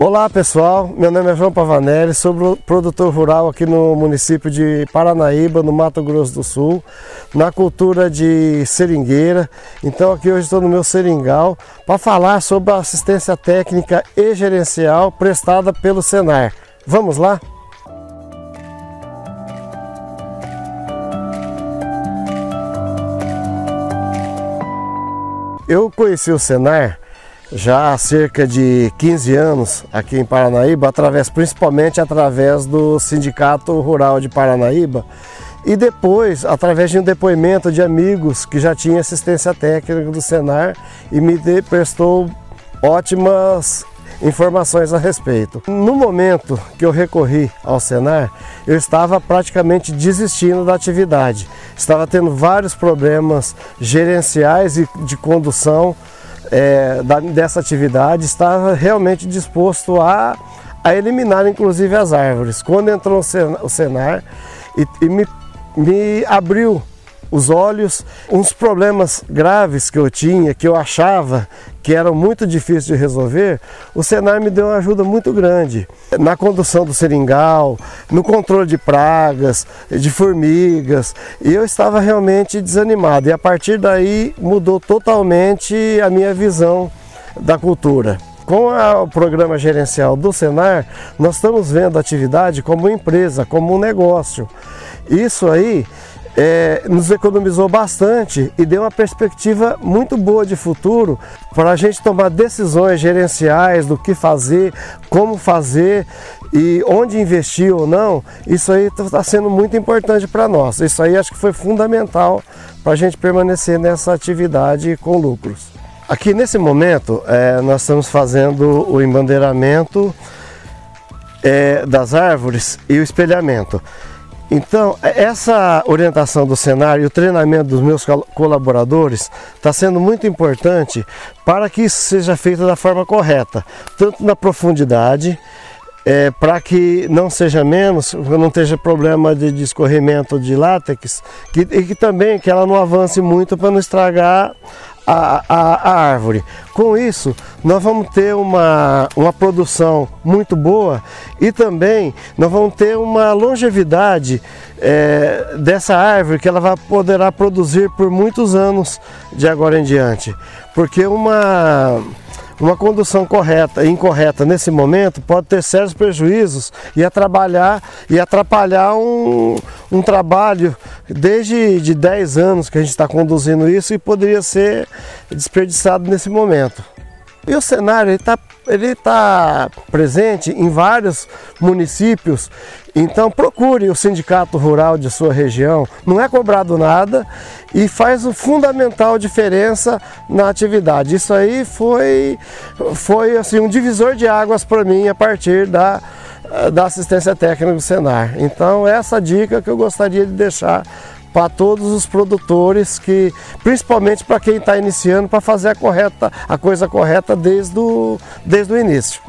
Olá pessoal, meu nome é João Pavanelli, sou produtor rural aqui no município de Paranaíba, no Mato Grosso do Sul, na cultura de seringueira. Então aqui hoje estou no meu seringal para falar sobre a assistência técnica e gerencial prestada pelo Senar. Vamos lá? Eu conheci o Senar já há cerca de 15 anos aqui em Paranaíba, através, principalmente através do Sindicato Rural de Paranaíba e depois através de um depoimento de amigos que já tinham assistência técnica do Senar e me prestou ótimas informações a respeito. No momento que eu recorri ao Senar, eu estava praticamente desistindo da atividade. Estava tendo vários problemas gerenciais e de condução é, da, dessa atividade estava realmente disposto a, a eliminar inclusive as árvores. Quando entrou o Senar e, e me, me abriu os olhos, uns problemas graves que eu tinha, que eu achava que eram muito difíceis de resolver, o Senar me deu uma ajuda muito grande na condução do seringal, no controle de pragas, de formigas, e eu estava realmente desanimado. E a partir daí mudou totalmente a minha visão da cultura. Com o programa gerencial do Senar, nós estamos vendo a atividade como empresa, como um negócio. Isso aí é, nos economizou bastante e deu uma perspectiva muito boa de futuro para a gente tomar decisões gerenciais do que fazer, como fazer e onde investir ou não. Isso aí está sendo muito importante para nós. Isso aí acho que foi fundamental para a gente permanecer nessa atividade com lucros. Aqui nesse momento é, nós estamos fazendo o embandeiramento é, das árvores e o espelhamento. Então, é, essa orientação do cenário e o treinamento dos meus colaboradores está sendo muito importante para que isso seja feito da forma correta, tanto na profundidade, é, para que não seja menos, não esteja problema de, escorrimento de látex, que, e que também que ela não avance muito para não estragar a, a, a, árvore. Com isso, nós vamos ter uma, uma produção muito boa e também nós vamos ter uma longevidade é, dessa árvore que ela vai poderá produzir por muitos anos de agora em diante. Porque uma uma condução correta e incorreta nesse momento pode ter sérios prejuízos e atrapalhar, e atrapalhar um, um trabalho desde de 10 anos que a gente está conduzindo isso e poderia ser desperdiçado nesse momento. E o cenário está ele tá presente em vários municípios, então procure o sindicato rural de sua região, não é cobrado nada e faz uma fundamental diferença na atividade. Isso aí foi, foi assim, um divisor de águas para mim a partir da, da assistência técnica do Senar. Então essa dica que eu gostaria de deixar para todos os produtores que, principalmente para quem está iniciando, para fazer a correta, a coisa correta desde o, desde o início.